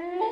Mm-hmm.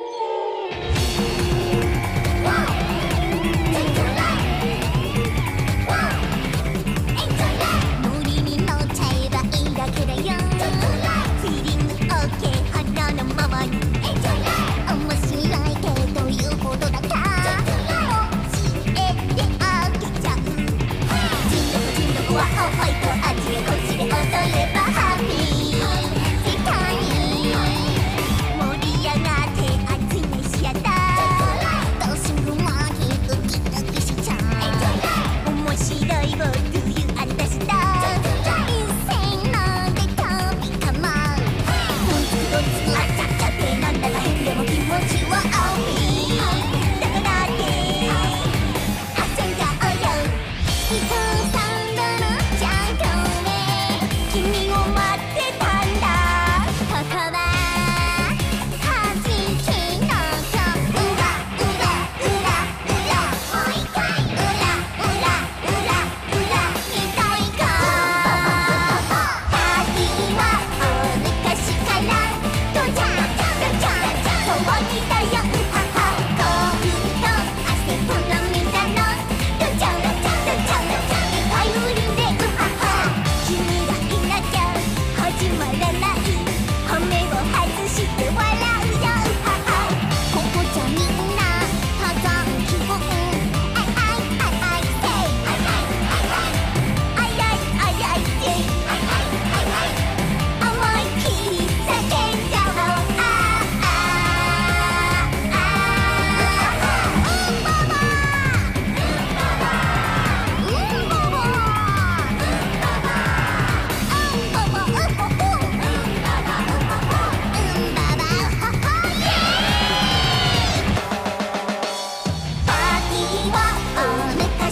して笑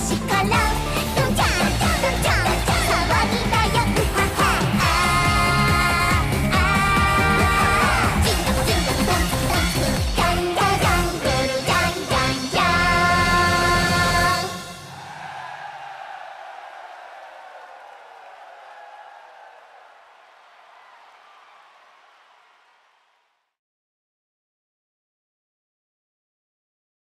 しから」